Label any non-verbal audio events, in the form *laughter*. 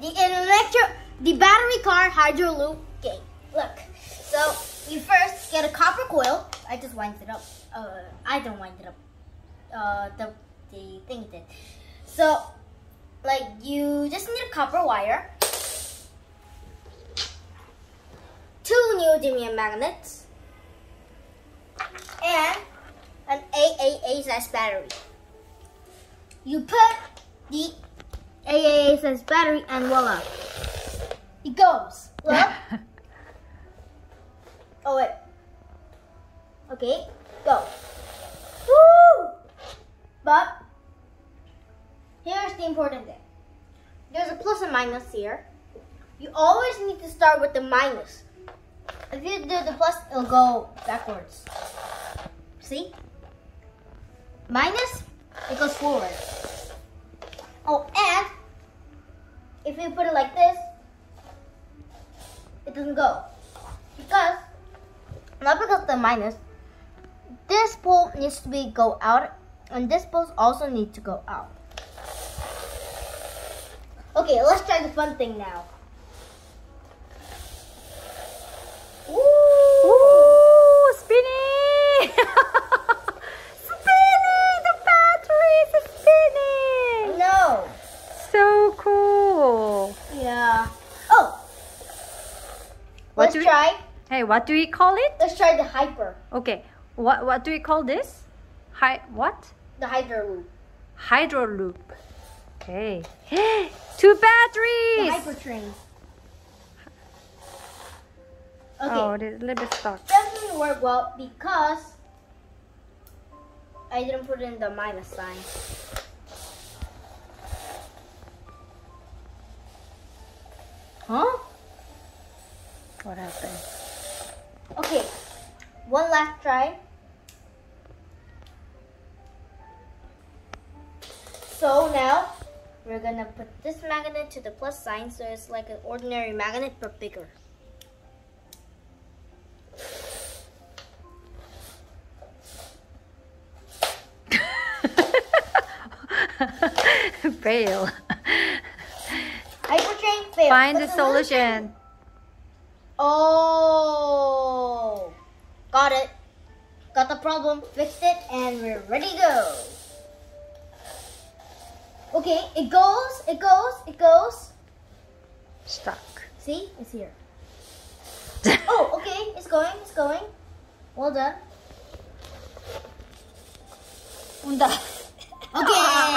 the electro, the battery car hydro loop game. Look, so you first get a copper coil. I just wind it up. Uh, I don't wind it up. Uh, the the thing did. So, like you just need a copper wire, two neodymium magnets, and an AAA size battery. You put the AAA says battery and voila. It goes. Look. *laughs* oh wait. Okay, go. Woo! But here's the important thing. There's a plus and minus here. You always need to start with the minus. If you do the plus, it'll go backwards. See? Minus, it goes forward. Oh, and if you put it like this, it doesn't go. Because, not because the minus, this pole needs to be go out, and this pole also needs to go out. Okay, let's try the fun thing now. Let's we- try. Hey, what do we call it? Let's try the hyper, Okay, what what do we call this? Hi, what? the hydro loop, Hydro loop. Okay. *gasps* Two the batteries! hyper train. Oh, okay. Oh, it is a little bit stuck. doesn't work well because I didn't put in the minus sign. Huh? What happened? Okay, one last try. So now we're gonna put this magnet to the plus sign so it's like an ordinary magnet but bigger. *laughs* Fail. Hypertrain failed. Find the solution. Oh, got it. Got the problem, fixed it, and we're ready to go. Okay, it goes, it goes, it goes. Stuck. See, it's here. *laughs* Oh, okay, it's going, it's going. Well done. *laughs* Okay.